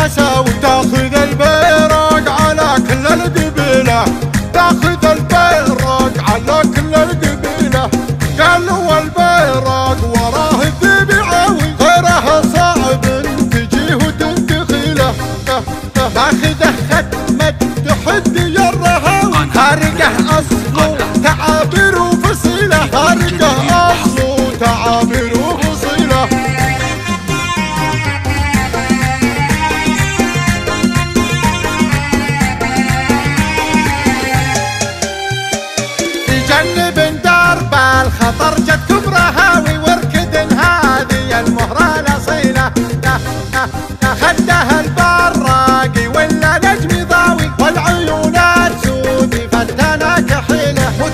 حالي المستوى تمر الحساوي تاخذ البيرق على كل القبيلة. تاخذ البيرق على كل القبيلة. قالوا البيرق وراه الذبيعاوي غيره صعب تجيه وتنتخيله. تاخذه ختمه تحدي الرهاوي خارقه أصله.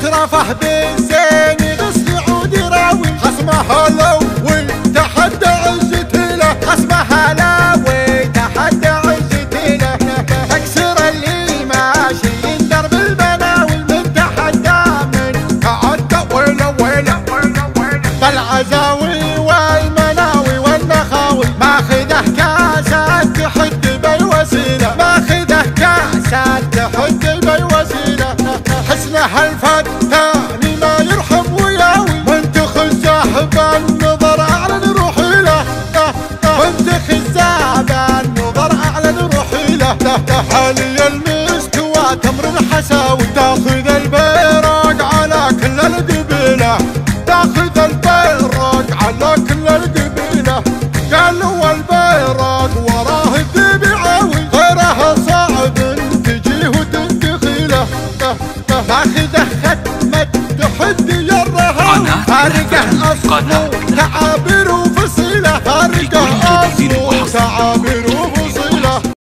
مترفه بالزين غصن عود راوي. خصمها لوي تحدى عزتي له خصمها لوي تحدى عزتي له تكسر اللي ماشي درب البناوي. من تحدى من تعدى ويلا ويلا ويلا ويلا بالعزاوي وانت خزاهب النظر اعلن روحي له. حالي المستوى تمر الحساوي تاخذ البيرق على كل القبيله تأخذ البيرق تاخذه ختمه تحدي الرهاوي قناة فارقه. اصله. تعابير وفصيله جديد اصله. تعابير